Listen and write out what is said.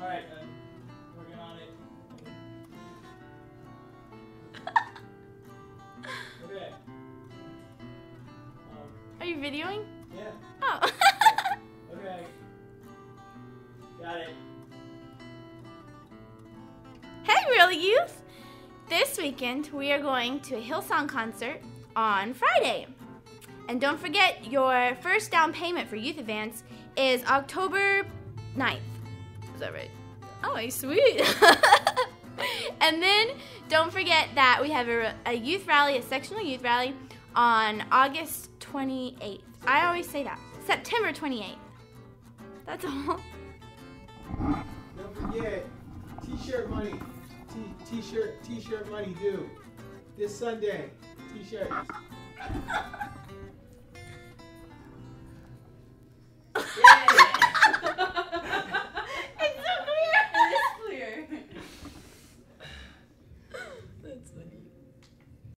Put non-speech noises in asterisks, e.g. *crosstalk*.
Alright, I'm working on it. Okay. *laughs* Um, Are you videoing? yeah. Oh. *laughs* Okay. Got it. hey, real youth! This weekend we are going to a Hillsong concert on Friday. And don't forget, your first down payment for Youth Advance is October 9th. Is that right? Oh, sweet. *laughs* and then don't forget that we have a, a youth rally, a sectional youth rally, on August 28th. I always say that. September 28th. That's *laughs* all. Don't forget, t-shirt money. T- t-shirt, t-shirt money due. This Sunday, t-shirts. *laughs*